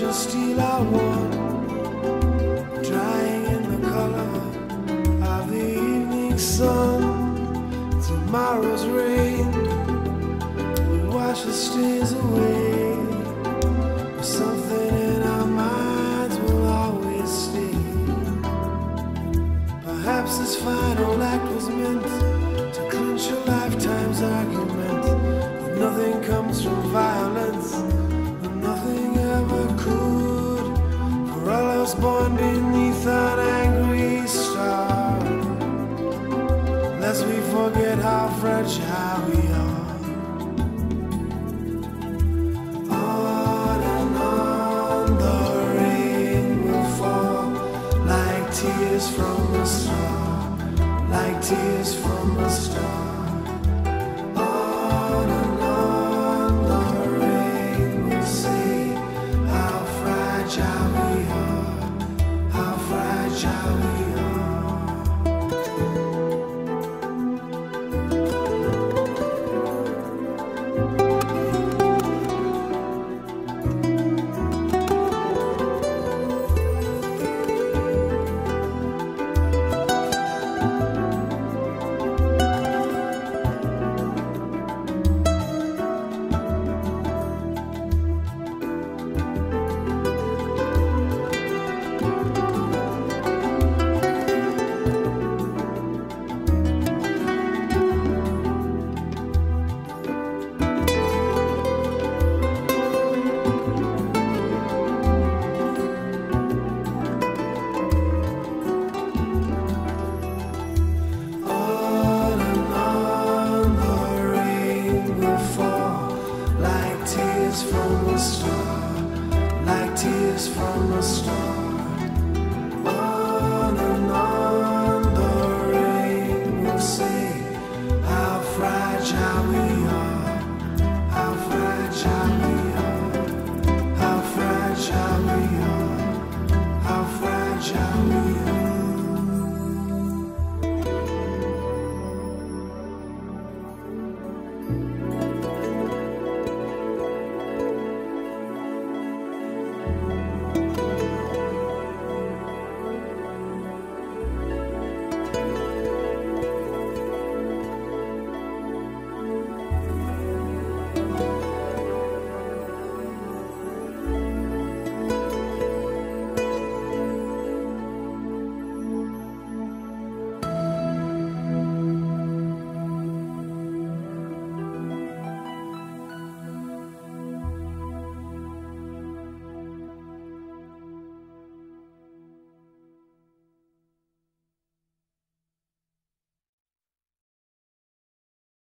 Just steal our warmth, drying in the color of the evening sun. Tomorrow's rain will wash the stains away. Some tears from a star, like tears from the star. How fragile we are, how fragile we are. tears from a storm.